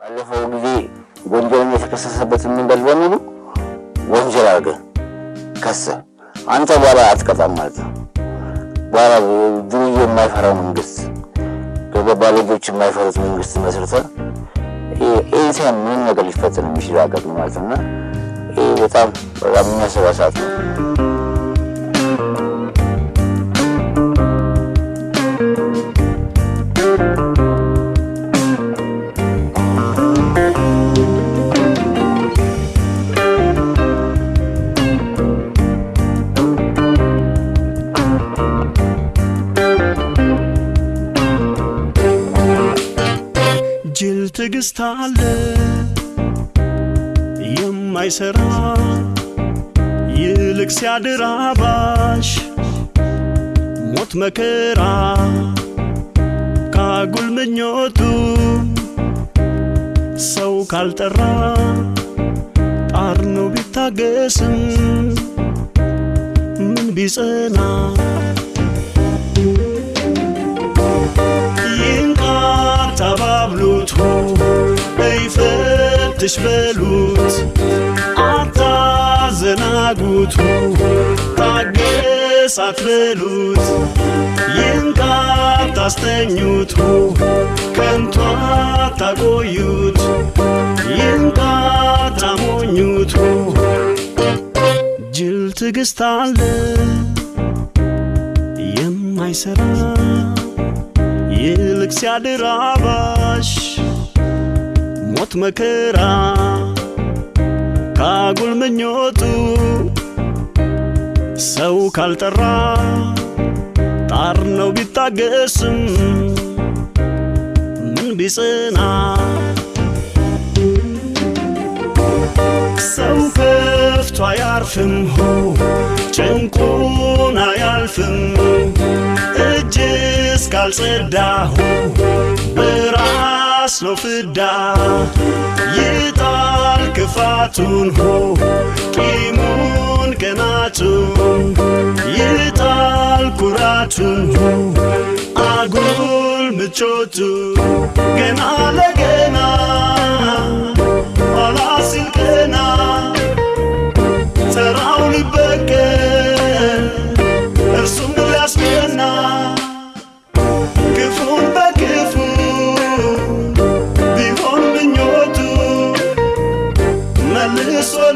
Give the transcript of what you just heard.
ባለፈው ጊዜ ወንጀለኛ የተከሰሰበትን መንገድ በሙሉ ወንጀል አድርገህ ከሰህ አንተ በኋላ አትቀጣም ማለት ነው። በኋላ ዱርዬ የማይፈራው መንግስት ባለጆች የማይፈሩት መንግስት መስርተህ ይህ ምንም ነገር ሊፈጠር የሚችል ነው ማለት እና ይህ በጣም በጣም የሚያሰጋ ሰዓት ነው። ትዕግስት አለ። የማይሰራ ይልቅ ሲያድር አባሽ። ሞት መከራ ካጉል ምኞቱ ሰው ካልጠራ ጣር ነው ቢታገስም ምን ቢጸና? ይንቃር ተባብሉት እይፈትሽ በሉት አታዘናጉት ታገስ አትበሉት ይንቃር ታስተኙት ከንቱ አታቆዩት ይንቃር ታሞኙት ጅል ትዕግስት አለ የማይሰራ ይልቅ ሲያድር አባሽ ሞት መከራ ካጉል ምኞቱ ሰው ካልጠራ ጣር ነው ቢታገስም ምን ቢጽና? ሰው ከፍቶ አያርፍም ሆ ጭንቁን አያልፍም እጅ እስካልጸዳሁ በራስ ነው ፍዳ ይጣል ክፋቱን ሆ ቂሙን ቅናቱን ይጣል ኩራቱን ሆ አጉል ምቾቱ ገና one